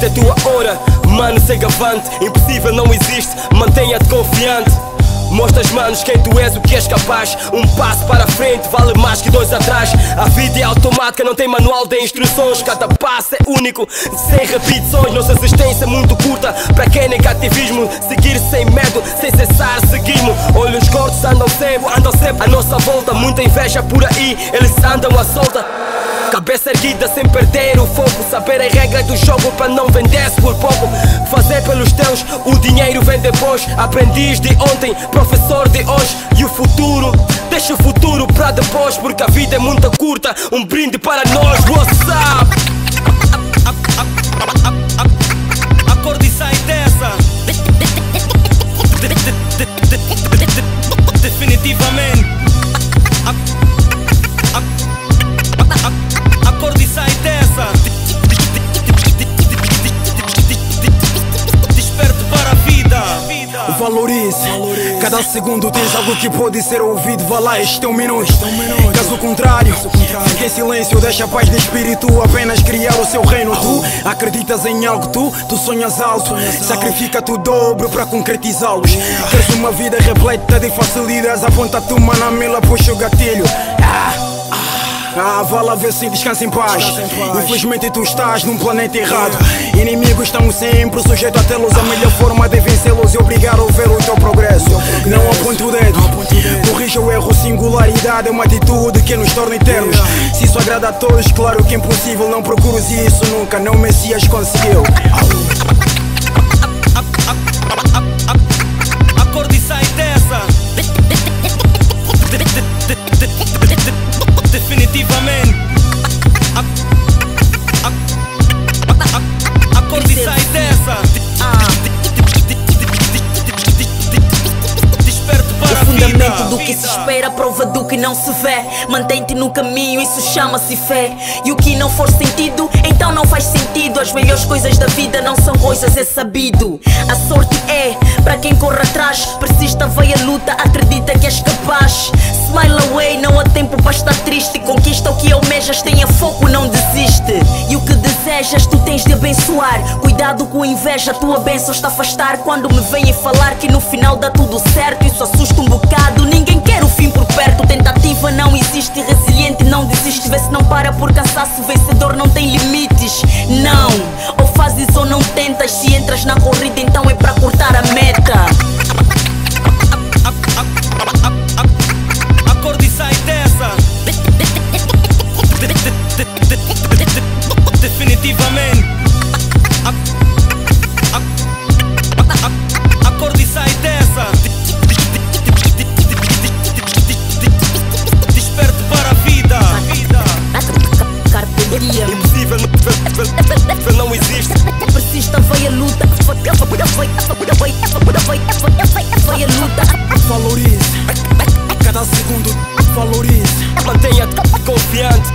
é tua hora. Mano, segue avante, impossível não existe, mantenha-te confiante. Mostras manos quem tu és, o que és capaz. Um passo para a frente vale mais que dois atrás. A vida é automática, não tem manual de instruções. Cada passo é único, sem repetições. Nossa existência é muito curta para quem é negativismo. Seguir sem medo, sem cessar, seguimos. Olhos gordos andam sempre, andam sempre à nossa volta. Muita inveja por aí, eles andam à solta. Cabeça erguida sem perder o foco. Saber a regra do jogo para não vender-se por pouco. Fazer pelos teus, o dinheiro vem depois. Aprendiz de ontem, professor de hoje. E o futuro, deixa o futuro para depois. Porque a vida é muito curta, um brinde para nós. What's up? Valorize. Cada segundo tens algo que pode ser ouvido. Vá lá, este é um minuto. Caso contrário, fique em silêncio, deixa a paz de espírito apenas criar o seu reino. Tu acreditas em algo, tu, tu sonhas alto. Sacrifica-te o dobro para concretizá-los. Queres uma vida repleta de facilidades. Aponta-te uma na mila, puxa o gatilho. Ah! Ah, lá ver se descansa em paz. Infelizmente tu estás num planeta errado. Inimigos estão sempre sujeitos a tê-los. A melhor forma de vencê-los é obrigar a ver o teu progresso. Não aponte o dedo, corrija o erro. Singularidade é uma atitude que nos torna eternos. Se isso agrada a todos, claro que é impossível. Não procures isso nunca, não o Messias conseguiu. Não se vê. Mantém-te no caminho, isso chama-se fé. E o que não for sentido, então não faz sentido. As melhores coisas da vida não são coisas, é sabido. A sorte é para quem corre atrás. Persista, vai a luta, acredita que és capaz. Smile away, não há tempo para estar triste. Conquista o que almejas, tenha foco, não desiste. E o que desejas, tu tens de abençoar. Com a inveja, tua bênção está a afastar. Quando me vêm falar que no final dá tudo certo, isso assusta um bocado. Ninguém quer o fim por perto. Tentativa não existe, resiliente não desiste. Vê se não para por cansaço, vencedor não tem limites. Não, ou fazes ou não tentas. Se entras na corrida, então é para cortar a meta. Vai a luta. Valorize. Cada segundo, valorize. Mantenha-te confiante